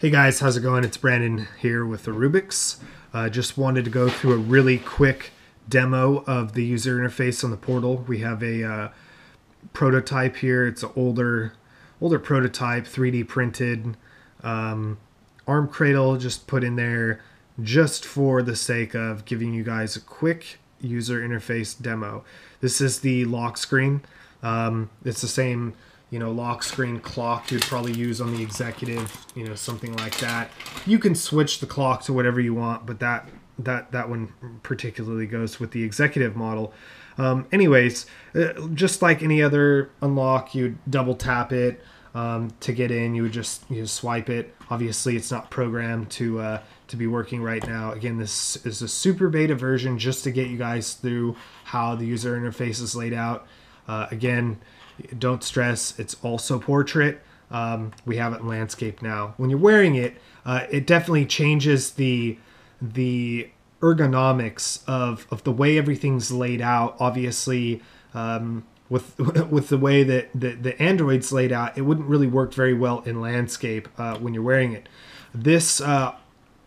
Hey guys, how's it going? It's Brandon here with Arubixs. Uh, just wanted to go through a really quick demo of the user interface on the portal. We have a uh, prototype here. It's an older, older prototype, 3D printed. Um, ARM Cradle just put in there just for the sake of giving you guys a quick user interface demo. This is the lock screen. Um, it's the same you know, lock screen clock you'd probably use on the executive, you know, something like that. You can switch the clock to whatever you want, but that that that one particularly goes with the executive model. Um, anyways, uh, just like any other unlock, you double tap it um, to get in. You would just you swipe it. Obviously, it's not programmed to uh, to be working right now. Again, this is a super beta version just to get you guys through how the user interface is laid out. Uh, again, don't stress, it's also portrait. Um, we have it landscape now. When you're wearing it, uh, it definitely changes the the ergonomics of, of the way everything's laid out. Obviously, um, with with the way that the, the Android's laid out, it wouldn't really work very well in landscape uh, when you're wearing it. This uh,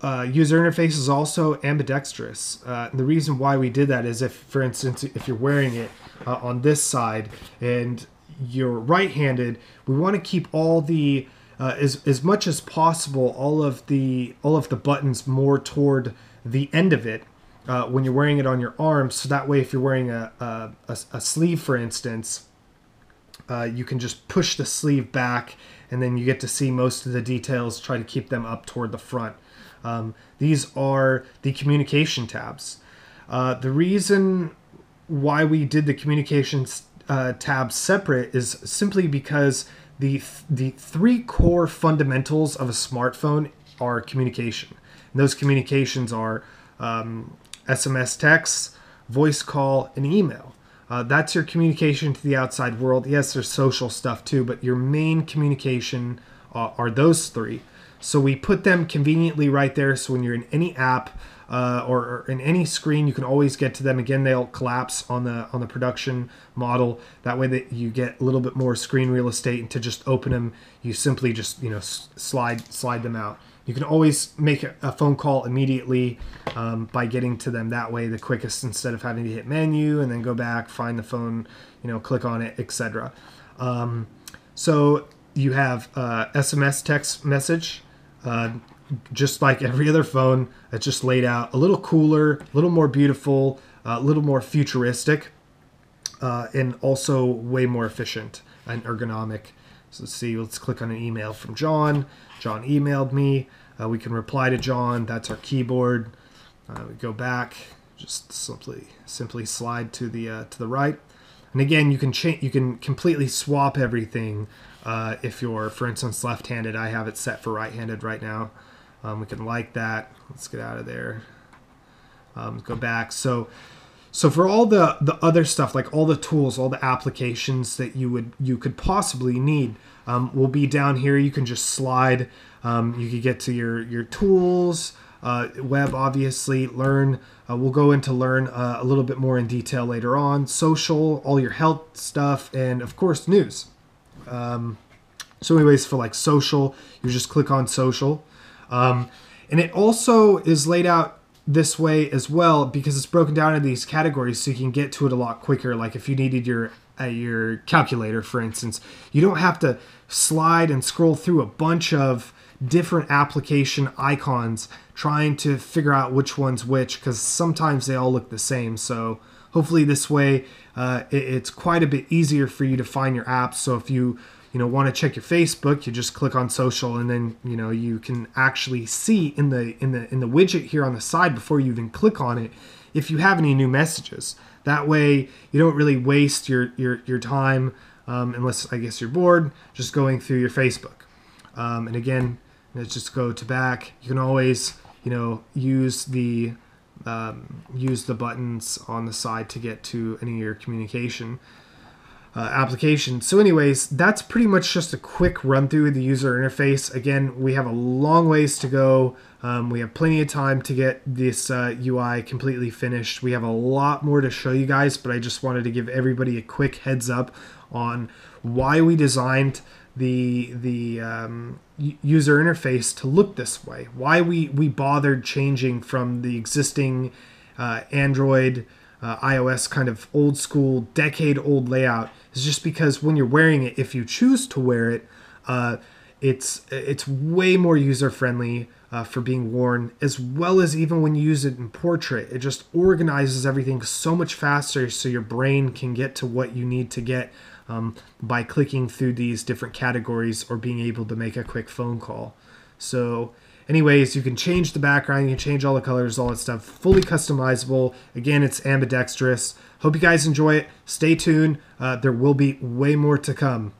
uh, user interface is also ambidextrous. Uh, the reason why we did that is if, for instance, if you're wearing it uh, on this side and you're right-handed, we want to keep all the uh, as as much as possible all of the all of the buttons more toward the end of it uh, when you're wearing it on your arm. So that way, if you're wearing a a, a, a sleeve, for instance, uh, you can just push the sleeve back, and then you get to see most of the details. Try to keep them up toward the front. Um, these are the communication tabs. Uh, the reason why we did the communications uh, tab separate is simply because the th- the three core fundamentals of a smartphone are communication. And those communications are um, SMS text, voice call, and email. Uh, that's your communication to the outside world. Yes, there's social stuff too, but your main communication uh, are those three. So we put them conveniently right there. So when you're in any app, uh, or, or, in any screen you can always get to them. Again they'll collapse on the on the production model. That way that you get a little bit more screen real estate and to just open them you simply just you know slide slide them out. You can always make a phone call immediately um, by getting to them that way the quickest instead of having to hit menu and then go back find the phone you know click on it etc um, so you have uh, sms text message uh, just like every other phone, it's just laid out a little cooler, a little more beautiful, a little more futuristic, uh, and also way more efficient and ergonomic. So let's see, let's click on an email from John. John emailed me. Uh, we can reply to John. That's our keyboard. Uh, we go back, just simply simply slide to the uh, to the right. And again, you can change. You can completely swap everything. Uh, if you're, for instance, left-handed, I have it set for right-handed right now. Um, we can like that. Let's get out of there. Um, go back. So, so for all the the other stuff, like all the tools, all the applications that you would you could possibly need, um, will be down here. You can just slide. Um, you could get to your your tools. Uh, web, obviously, learn. Uh, we'll go into learn uh, a little bit more in detail later on. Social, all your health stuff, and of course, news. Um, so, anyways, for like social, you just click on social. Um, and it also is laid out this way as well because it's broken down into these categories so you can get to it a lot quicker. Like if you needed your uh, your calculator, for instance, you don't have to slide and scroll through a bunch of different application icons trying to figure out which one's which because sometimes they all look the same. So hopefully this way uh, it, it's quite a bit easier for you to find your apps. So if you you know want to check your facebook you just click on social and then you know you can actually see in the in the in the widget here on the side before you even click on it if you have any new messages. That way you don't really waste your your, your time um, unless i guess you're bored just going through your facebook. Um, and again let's just go to back. You can always you know use the um, use the buttons on the side to get to any of your communication uh, application. So, anyways, that's pretty much just a quick run through the user interface. Again, we have a long ways to go. Um, we have plenty of time to get this uh, UI completely finished. We have a lot more to show you guys, but I just wanted to give everybody a quick heads up on why we designed the the um, user interface to look this way. Why we we bothered changing from the existing uh, Android, uh, iOS kind of old school, decade old layout is just because when you're wearing it, if you choose to wear it, uh, it's it's way more user friendly uh, for being worn, as well as even when you use it in portrait, it just organizes everything so much faster, so your brain can get to what you need to get um, by clicking through these different categories or being able to make a quick phone call. So, anyways, you can change the background, you can change all the colors, all that stuff. Fully customizable. Again, it's ambidextrous. Hope you guys enjoy it. Stay tuned. Uh, there will be way more to come.